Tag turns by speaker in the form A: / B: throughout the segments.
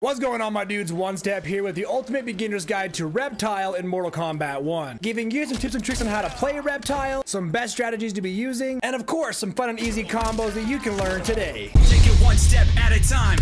A: What's going on my dudes? One Step here with the ultimate beginner's guide to Reptile in Mortal Kombat 1. Giving you some tips and tricks on how to play Reptile, some best strategies to be using, and of course some fun and easy combos that you can learn today.
B: Take it one step at a time.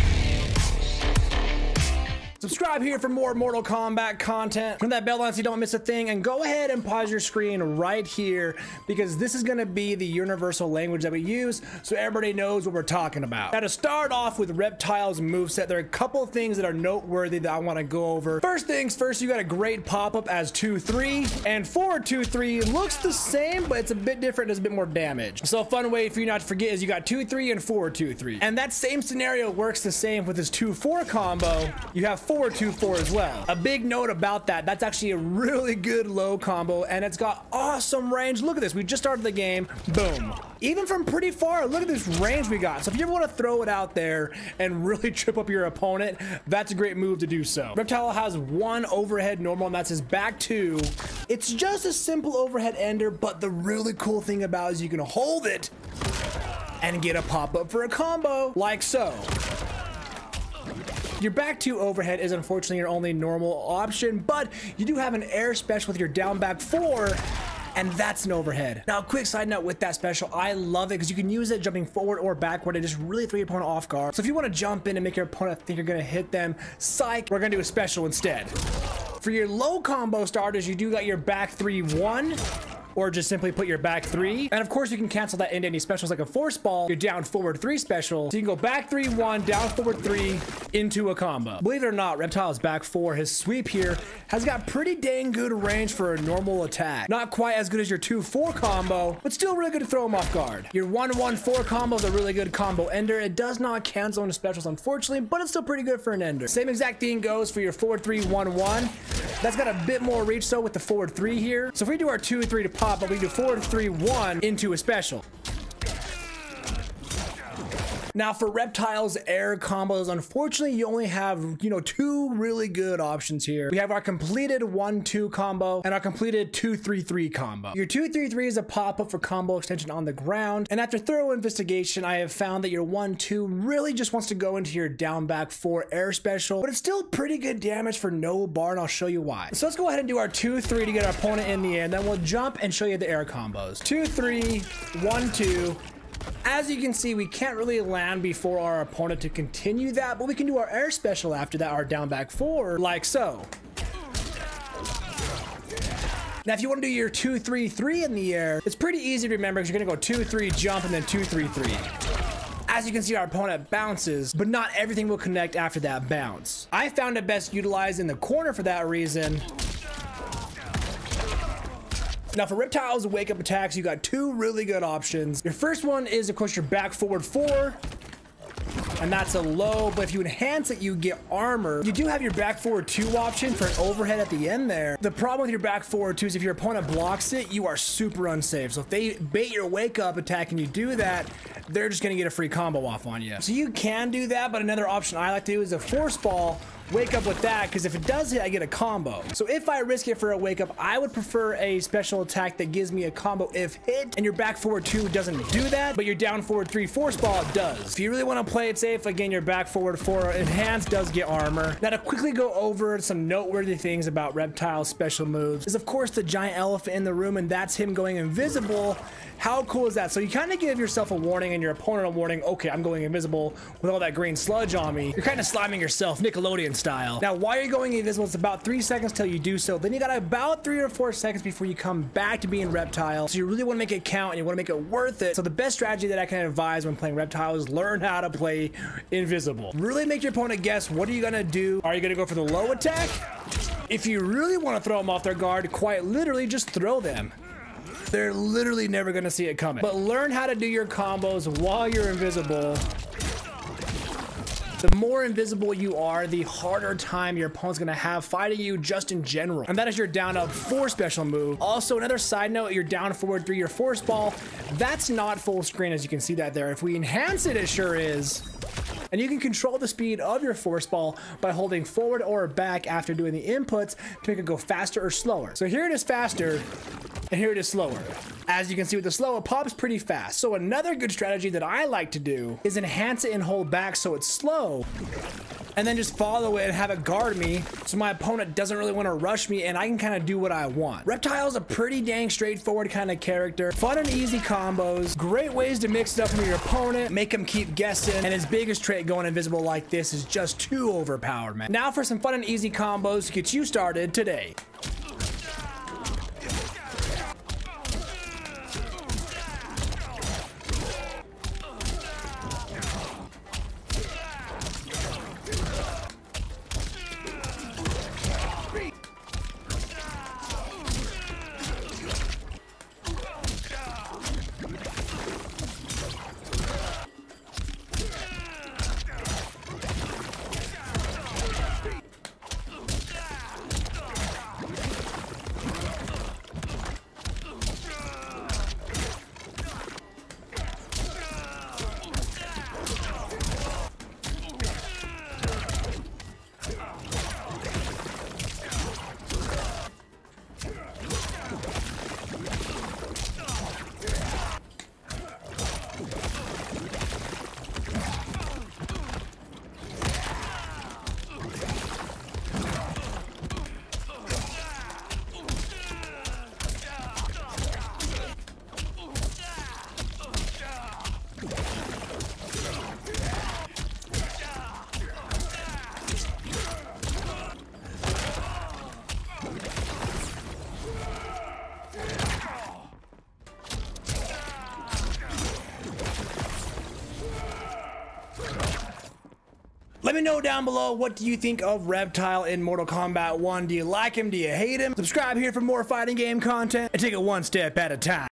A: Subscribe here for more Mortal Kombat content. Turn that bell on so you don't miss a thing. And go ahead and pause your screen right here because this is going to be the universal language that we use so everybody knows what we're talking about. Now to start off with Reptile's moveset, there are a couple things that are noteworthy that I want to go over. First things first, you got a great pop-up as 2-3 and 4-2-3 looks the same, but it's a bit different, does a bit more damage. So a fun way for you not to forget is you got 2-3 and 4-2-3. And that same scenario works the same with this 2-4 combo. You have 4 424 as well. A big note about that, that's actually a really good low combo and it's got awesome range. Look at this, we just started the game, boom. Even from pretty far, look at this range we got. So if you ever want to throw it out there and really trip up your opponent, that's a great move to do so. Reptile has one overhead normal and that's his back two. It's just a simple overhead ender, but the really cool thing about it is you can hold it and get a pop-up for a combo like so. Your back two overhead is unfortunately your only normal option, but you do have an air special with your down back four and that's an overhead. Now, quick side note with that special, I love it because you can use it jumping forward or backward and just really throw your opponent off guard. So if you want to jump in and make your opponent think you're going to hit them, psych, we're going to do a special instead. For your low combo starters, you do got your back three one or just simply put your back three. And of course, you can cancel that into any specials like a force ball, your down forward three special. So you can go back three, one, down forward three into a combo. Believe it or not, Reptile's back four, his sweep here has got pretty dang good range for a normal attack. Not quite as good as your two, four combo, but still really good to throw him off guard. Your 1-1-4 combo is a really good combo ender. It does not cancel into specials, unfortunately, but it's still pretty good for an ender. Same exact thing goes for your four, three, one, one. That's got a bit more reach though with the forward three here. So if we do our two, three to pop, but we do four, three, one into a special. Now for Reptile's air combos, unfortunately, you only have, you know, two really good options here. We have our completed 1-2 combo and our completed 2-3-3 combo. Your 2-3-3 is a pop-up for combo extension on the ground. And after thorough investigation, I have found that your 1-2 really just wants to go into your down back 4 air special, but it's still pretty good damage for no bar, and I'll show you why. So let's go ahead and do our 2-3 to get our opponent in the air, and then we'll jump and show you the air combos. 2-3, 1-2, as you can see, we can't really land before our opponent to continue that, but we can do our air special after that, our down back four, like so. Now, if you want to do your 2 3 3 in the air, it's pretty easy to remember because you're going to go 2 3 jump and then 2 3 3. As you can see, our opponent bounces, but not everything will connect after that bounce. I found it best utilized in the corner for that reason, now for reptiles wake up attacks, you got two really good options. Your first one is of course your back forward four and that's a low but if you enhance it you get armor. You do have your back forward two option for an overhead at the end there. The problem with your back forward two is if your opponent blocks it you are super unsafe. So if they bait your wake up attack and you do that they're just gonna get a free combo off on you so you can do that but another option i like to do is a force ball wake up with that because if it does hit, I get a combo. So if I risk it for a wake up, I would prefer a special attack that gives me a combo if hit and your back forward two doesn't do that, but your down forward three force ball does. If you really want to play it safe, again, your back forward four enhanced does get armor. Now to quickly go over some noteworthy things about Reptile's special moves is of course the giant elephant in the room and that's him going invisible. How cool is that? So you kind of give yourself a warning and your opponent a warning, okay, I'm going invisible with all that green sludge on me. You're kind of slamming yourself, Nickelodeon style. Now, while you're going invisible, it's about three seconds till you do so. Then you got about three or four seconds before you come back to being reptile. So you really want to make it count and you want to make it worth it. So the best strategy that I can advise when playing reptile is learn how to play invisible. Really make your opponent guess, what are you going to do? Are you going to go for the low attack? If you really want to throw them off their guard, quite literally just throw them. They're literally never to see it coming. But learn how to do your combos while you're invisible the more invisible you are, the harder time your opponent's gonna have fighting you just in general. And that is your down up four special move. Also, another side note, your down forward three, your force ball, that's not full screen as you can see that there. If we enhance it, it sure is. And you can control the speed of your force ball by holding forward or back after doing the inputs to make it go faster or slower. So here it is faster, and here it is slower. As you can see with the slow, it pops pretty fast. So another good strategy that I like to do is enhance it and hold back so it's slow and then just follow it and have it guard me so my opponent doesn't really want to rush me and I can kind of do what I want. Reptile's a pretty dang straightforward kind of character. Fun and easy combos. Great ways to mix it up from your opponent, make him keep guessing, and his biggest trait going invisible like this is just too overpowered, man. Now for some fun and easy combos to get you started today. Let me know down below what do you think of Reptile in Mortal Kombat 1. Do you like him? Do you hate him? Subscribe here for more fighting game content and take it one step at a time.